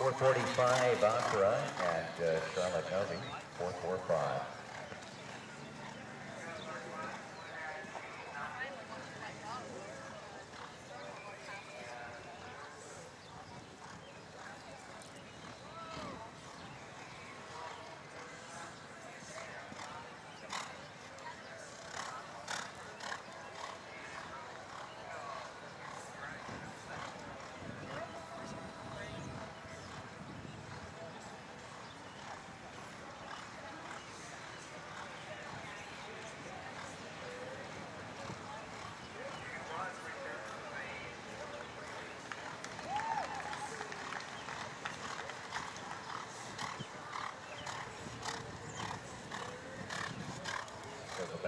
445 Opera at uh, Charlotte Novy, 445.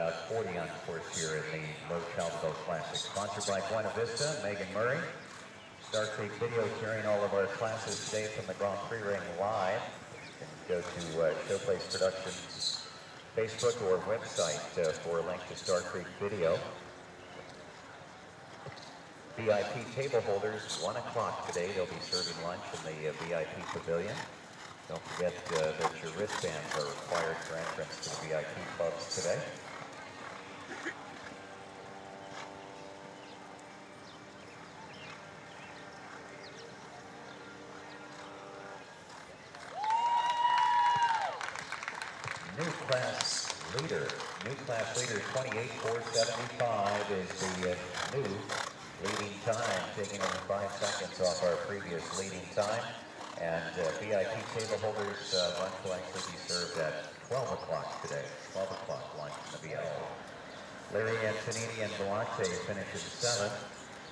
About 40 on course here in the Low Chalco Classic. Sponsored by Buena Vista, Megan Murray. Star Creek Video carrying all of our classes today from the Grand Prix Ring live. You can go to uh, Showplace Productions Facebook or website uh, for a link to Star Creek Video. VIP table holders, 1 o'clock today. They'll be serving lunch in the uh, VIP pavilion. Don't forget uh, that your wristbands are required for entrance to the VIP clubs today. New class leader, new class leader 28475 is the uh, new leading time, taking only five seconds off our previous leading time. And uh, VIP table holders, uh, lunch will actually be served at 12 o'clock today. 12 o'clock lunch in the VIP. Larry Antonini and Belante finishes seventh.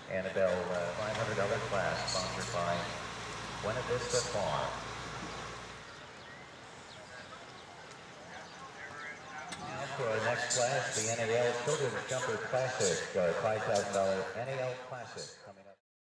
Annabelle, uh, $500 class sponsored by Buena Vista Farm. For our next class, the NAL Children's Jumper Classic, uh, $5,000 NAL Classic.